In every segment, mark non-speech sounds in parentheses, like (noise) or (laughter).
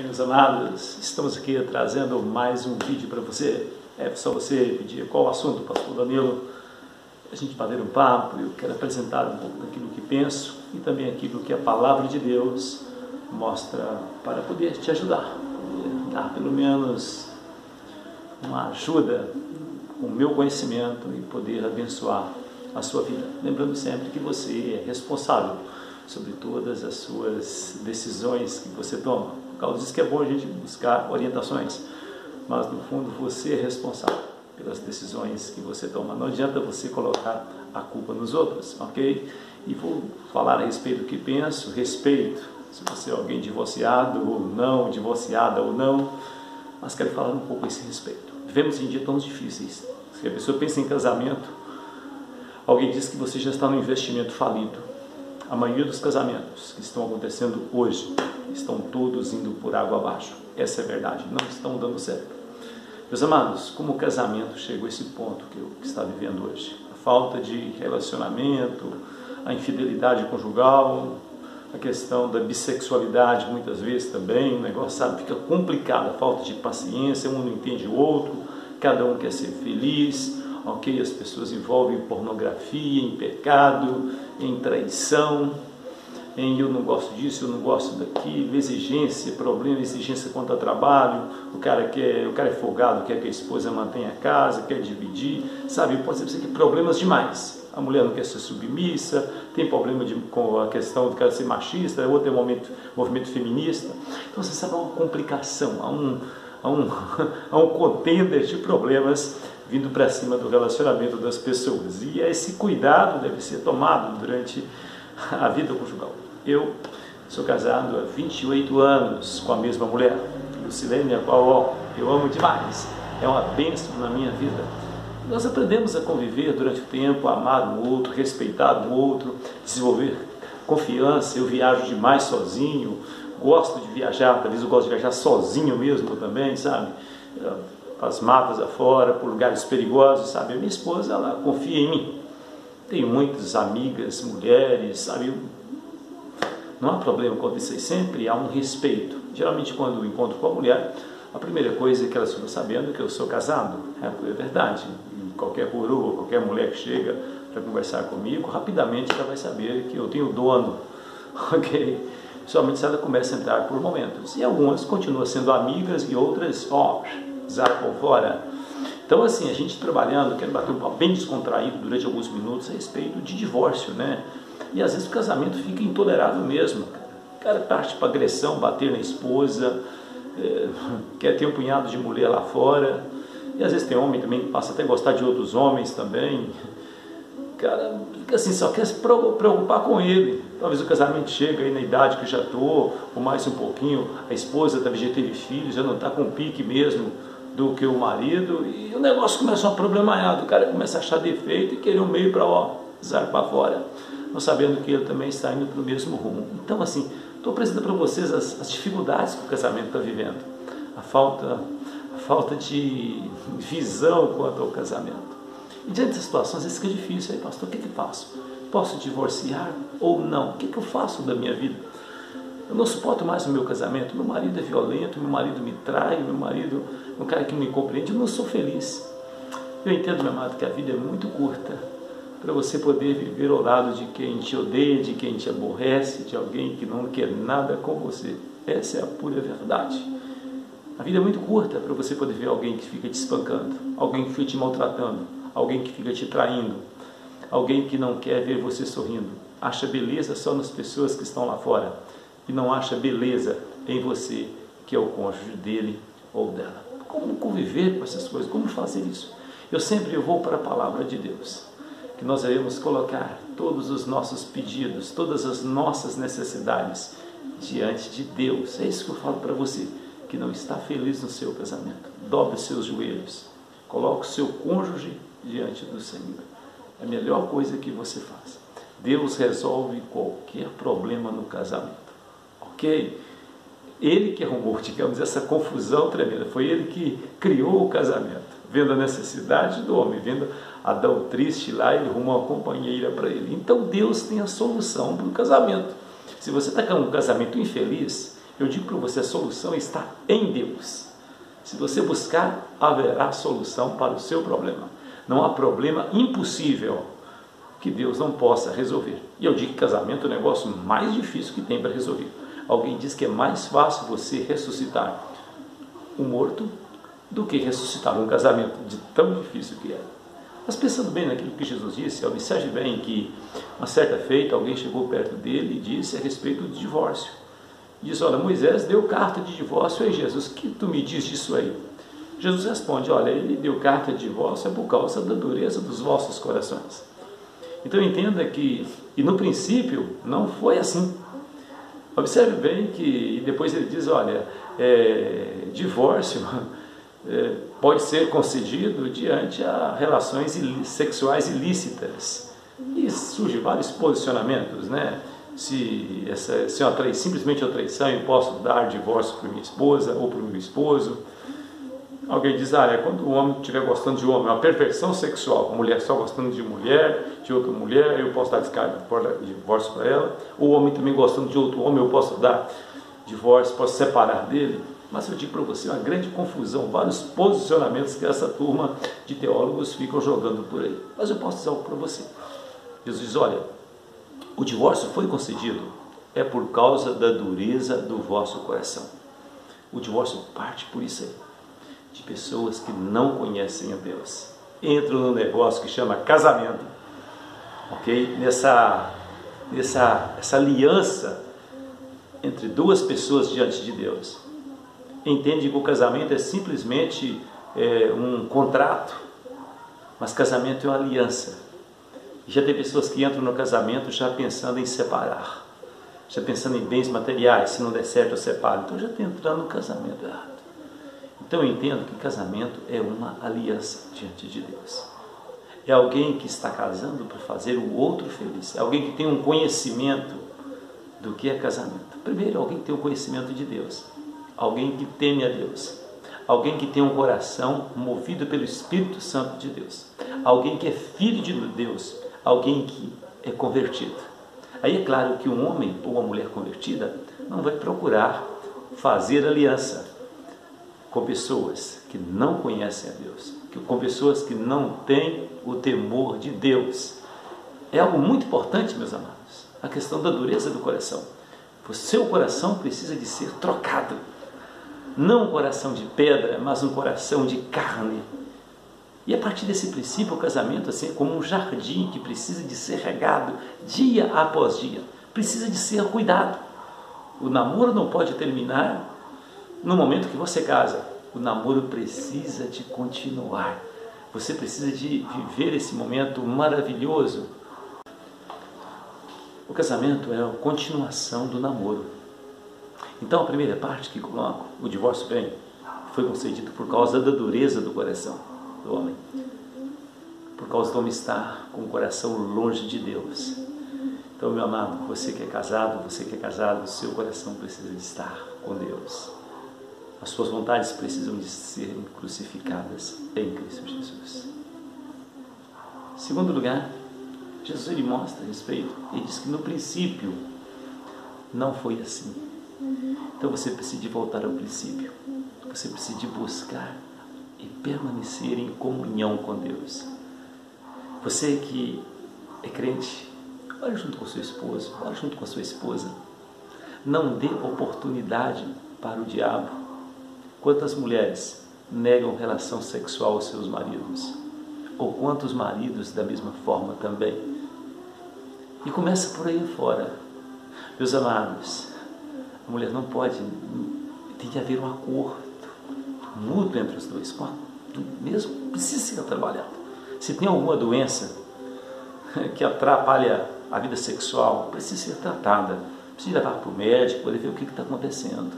meus amados, estamos aqui trazendo mais um vídeo para você. É só você pedir qual o assunto, pastor Danilo, a gente bater um papo, eu quero apresentar um pouco daquilo que penso e também aquilo que a palavra de Deus mostra para poder te ajudar, dar pelo menos uma ajuda com o meu conhecimento e poder abençoar a sua vida. Lembrando sempre que você é responsável sobre todas as suas decisões que você toma. O Carlos diz que é bom a gente buscar orientações, mas no fundo você é responsável pelas decisões que você toma. Não adianta você colocar a culpa nos outros, ok? E vou falar a respeito do que penso, respeito se você é alguém divorciado ou não, divorciada ou não, mas quero falar um pouco a esse respeito. Vivemos em dias tão difíceis. Se a pessoa pensa em casamento, alguém diz que você já está no investimento falido a maioria dos casamentos que estão acontecendo hoje estão todos indo por água abaixo. Essa é a verdade, não estão dando certo. Meus amados, como o casamento chegou a esse ponto que, eu, que está vivendo hoje? A falta de relacionamento, a infidelidade conjugal, a questão da bissexualidade muitas vezes também, o negócio sabe, fica complicado, a falta de paciência, um não entende o outro, cada um quer ser feliz, ok? As pessoas envolvem pornografia, em pecado, em traição, em eu não gosto disso, eu não gosto daquilo, exigência, problema, exigência quanto ao trabalho, o cara quer, o cara é folgado, quer que a esposa mantenha a casa, quer dividir, sabe? Pode ser que problemas demais. A mulher não quer ser submissa, tem problema de, com a questão de querer ser machista, outro é um movimento, movimento feminista. Então você sabe, há uma complicação, há um, há um, (laughs) há um contender de problemas vindo para cima do relacionamento das pessoas. E esse cuidado deve ser tomado durante a vida conjugal. Eu sou casado há 28 anos com a mesma mulher, Lucilene, a qual eu amo demais. É uma bênção na minha vida. Nós aprendemos a conviver durante o tempo, a amar um outro, respeitar um outro, desenvolver confiança. Eu viajo demais sozinho, gosto de viajar, talvez eu gosto de viajar sozinho mesmo também, sabe? as matas afora, por lugares perigosos, sabe? Minha esposa, ela confia em mim. Tenho muitas amigas, mulheres, sabe? Não há problema com isso sempre há um respeito. Geralmente, quando eu encontro com a mulher, a primeira coisa é que ela fica sabendo é que eu sou casado. É, é verdade. Qualquer coroa, qualquer mulher que chega para conversar comigo, rapidamente ela vai saber que eu tenho dono, (laughs) ok? Somente se ela começa a entrar por momentos. E algumas continuam sendo amigas e outras, ó, por fora. Então, assim, a gente trabalhando, quero bater um papo bem descontraído durante alguns minutos a respeito de divórcio, né? E às vezes o casamento fica intolerável mesmo. O cara parte para agressão, bater na esposa, é, (laughs) quer ter um punhado de mulher lá fora. E às vezes tem homem também que passa até a gostar de outros homens também. Cara fica assim, só quer se preocupar com ele. Talvez o casamento chegue aí na idade que já estou, ou mais um pouquinho, a esposa talvez já teve filhos, já não está com pique mesmo do que o marido e o negócio começa a problemar, o cara começa a achar defeito e querer um meio para para fora, não sabendo que ele também está indo para o mesmo rumo. Então, assim, estou apresentando para vocês as, as, dificuldades que o casamento está vivendo, a falta, a falta de visão quanto ao casamento. Diante dessas situações, isso fica difícil aí, pastor, o que, que faço? Posso divorciar ou não? O que, que eu faço da minha vida? Eu não suporto mais o meu casamento. Meu marido é violento, meu marido me trai, meu marido é um cara que me compreende. Eu não sou feliz. Eu entendo, meu amado, que a vida é muito curta para você poder viver ao lado de quem te odeia, de quem te aborrece, de alguém que não quer nada com você. Essa é a pura verdade. A vida é muito curta para você poder ver alguém que fica te espancando, alguém que fica te maltratando, alguém que fica te traindo, alguém que não quer ver você sorrindo, acha beleza só nas pessoas que estão lá fora e não acha beleza em você, que é o cônjuge dele ou dela. Como conviver com essas coisas? Como fazer isso? Eu sempre vou para a palavra de Deus, que nós devemos colocar todos os nossos pedidos, todas as nossas necessidades diante de Deus. É isso que eu falo para você, que não está feliz no seu casamento. Dobre seus joelhos, coloque o seu cônjuge diante do Senhor. É a melhor coisa que você faz. Deus resolve qualquer problema no casamento ok? Ele que arrumou, digamos, essa confusão tremenda. Foi ele que criou o casamento, vendo a necessidade do homem, vendo Adão triste lá, ele arrumou uma companheira para ele. Então Deus tem a solução para o casamento. Se você está com um casamento infeliz, Eu digo para você, a solução está em Deus. Se você buscar, haverá solução para o seu problema. Não há problema impossível que Deus não possa resolver. E eu digo que casamento é o negócio mais difícil que tem para resolver. Alguém diz que é mais fácil você ressuscitar um morto do que ressuscitar um casamento, de tão difícil que é. Mas pensando bem naquilo que Jesus disse, observe bem que uma certa feita alguém chegou perto dele e disse a respeito do divórcio. Diz, olha, Moisés deu carta de divórcio, aí Jesus, que tu me diz disso aí? Jesus responde, olha, ele deu carta de divórcio é por causa da dureza dos vossos corações. Então entenda que, e no princípio, não foi assim. Observe bem que depois ele diz, olha, é, divórcio (laughs) é, pode ser concedido diante a relações sexuais ilícitas. E surgem vários posicionamentos, né? Se, essa, se simplesmente uma traição, eu posso dar divórcio para minha esposa ou para o meu esposo. Alguém diz, ah, é quando o homem estiver gostando de homem, é uma perfeição sexual, a mulher só gostando de mulher, de outra mulher, eu posso dar divórcio para ela, o homem também gostando de outro homem, eu posso dar divórcio, posso separar dele. Mas eu digo para você, uma grande confusão, vários posicionamentos que essa turma de teólogos ficam jogando por aí. Mas eu posso dizer algo para você. Jesus diz, olha, o divórcio foi concedido é por causa da dureza do vosso coração. O divórcio parte por isso aí de pessoas que não conhecem a Deus. Entram no negócio que chama casamento, ok? Nessa, nessa essa aliança entre duas pessoas diante de Deus. Entende que o casamento é simplesmente é, um contrato, mas casamento é uma aliança. Já tem pessoas que entram no casamento já pensando em separar, já pensando em bens materiais, se não der certo eu separo. Então já está entrando no casamento errado. Então eu entendo que casamento é uma aliança diante de Deus. É alguém que está casando para fazer o outro feliz. É alguém que tem um conhecimento do que é casamento. Primeiro, alguém que tem um conhecimento de Deus. Alguém que teme a Deus. Alguém que tem um coração movido pelo Espírito Santo de Deus. Alguém que é filho de Deus. Alguém que é convertido. Aí é claro que um homem ou uma mulher convertida não vai procurar fazer aliança com pessoas que não conhecem a Deus, com pessoas que não têm o temor de Deus. É algo muito importante, meus amados, a questão da dureza do coração. O seu coração precisa de ser trocado. Não um coração de pedra, mas um coração de carne. E a partir desse princípio, o casamento assim, é como um jardim que precisa de ser regado dia após dia, precisa de ser cuidado. O namoro não pode terminar no momento que você casa, o namoro precisa de continuar. Você precisa de viver esse momento maravilhoso. O casamento é a continuação do namoro. Então, a primeira parte que coloco, o divórcio bem, foi concedido por causa da dureza do coração do homem. Por causa do homem estar com o coração longe de Deus. Então, meu amado, você que é casado, você que é casado, seu coração precisa estar com Deus. As suas vontades precisam de serem crucificadas em Cristo Jesus. Segundo lugar, Jesus ele mostra respeito, ele diz que no princípio não foi assim. Então você precisa voltar ao princípio. Você precisa buscar e permanecer em comunhão com Deus. Você que é crente, olhe junto com seu esposo, olhe junto com a sua esposa. Não dê oportunidade para o diabo Quantas mulheres negam relação sexual aos seus maridos? Ou quantos maridos da mesma forma também? E começa por aí fora. Meus amados, a mulher não pode, tem que haver um acordo mútuo entre os dois, mesmo precisa ser trabalhado. Se tem alguma doença (laughs) que atrapalha a vida sexual, precisa ser tratada, precisa levar para o médico, poder ver o que está acontecendo.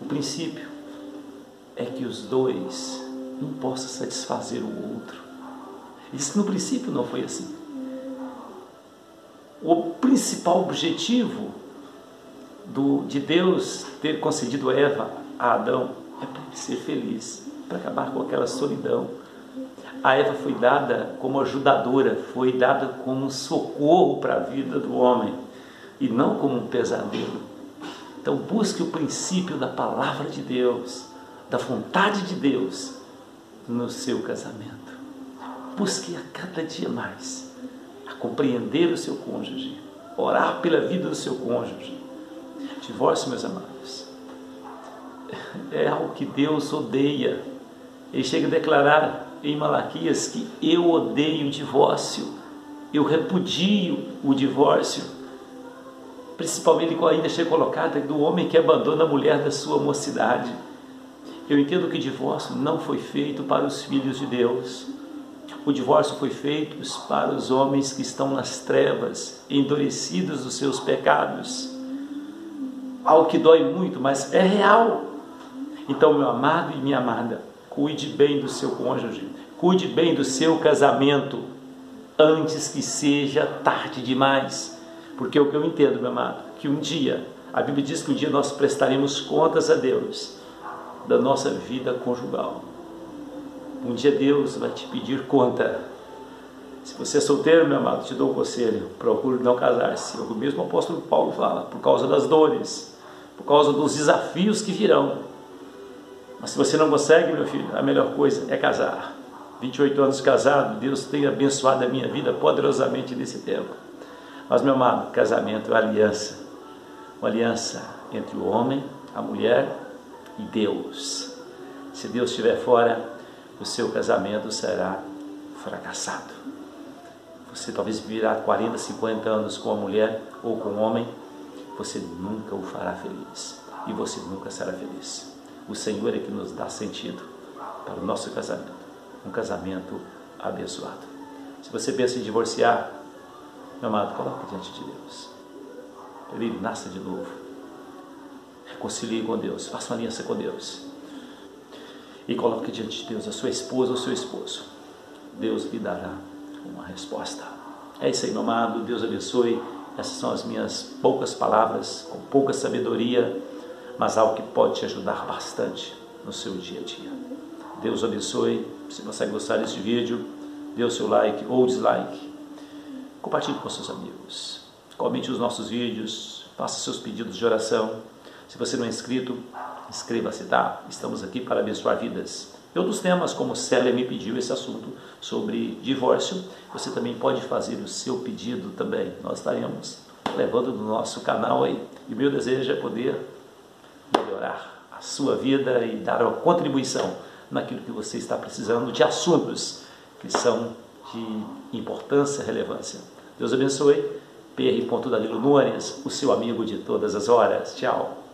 O princípio é que os dois não possam satisfazer o outro. Que no princípio não foi assim. O principal objetivo do, de Deus ter concedido Eva a Adão é para ele ser feliz, para acabar com aquela solidão. A Eva foi dada como ajudadora, foi dada como um socorro para a vida do homem e não como um pesadelo. Então busque o princípio da palavra de Deus, da vontade de Deus no seu casamento. Busque a cada dia mais a compreender o seu cônjuge, orar pela vida do seu cônjuge. Divórcio, meus amados, é algo que Deus odeia. Ele chega a declarar em Malaquias que eu odeio o divórcio, eu repudio o divórcio. Principalmente quando ainda chega colocada do homem que abandona a mulher da sua mocidade. Eu entendo que o divórcio não foi feito para os filhos de Deus. O divórcio foi feito para os homens que estão nas trevas, endurecidos dos seus pecados. Algo que dói muito, mas é real. Então, meu amado e minha amada, cuide bem do seu cônjuge, cuide bem do seu casamento, antes que seja tarde demais. Porque o que eu entendo, meu amado, que um dia, a Bíblia diz que um dia nós prestaremos contas a Deus da nossa vida conjugal. Um dia Deus vai te pedir conta. Se você é solteiro, meu amado, te dou um conselho: procure não casar-se. O mesmo apóstolo Paulo fala, por causa das dores, por causa dos desafios que virão. Mas se você não consegue, meu filho, a melhor coisa é casar. 28 anos casado, Deus tem abençoado a minha vida poderosamente nesse tempo. Mas, meu amado, casamento é aliança. Uma aliança entre o homem, a mulher Deus. Se Deus estiver fora, o seu casamento será fracassado. Você talvez viverá 40, 50 anos com a mulher ou com o homem, você nunca o fará feliz e você nunca será feliz. O Senhor é que nos dá sentido para o nosso casamento, um casamento abençoado. Se você pensa em divorciar, meu amado, coloque diante de Deus. Ele nasça de novo. Reconcilie com Deus, faça uma aliança com Deus e coloque diante de Deus a sua esposa ou seu esposo. Deus lhe dará uma resposta. É isso aí, meu amado. Deus abençoe. Essas são as minhas poucas palavras, com pouca sabedoria, mas algo que pode te ajudar bastante no seu dia a dia. Deus abençoe. Se você gostar deste vídeo, dê o seu like ou dislike. Compartilhe com seus amigos. Comente os nossos vídeos. Faça seus pedidos de oração. Se você não é inscrito, inscreva-se, tá? Estamos aqui para abençoar vidas. E outros temas, como Célia me pediu esse assunto sobre divórcio, você também pode fazer o seu pedido também. Nós estaremos levando no nosso canal aí. E o meu desejo é poder melhorar a sua vida e dar uma contribuição naquilo que você está precisando de assuntos que são de importância e relevância. Deus abençoe. PR. Danilo Nunes, o seu amigo de todas as horas. Tchau.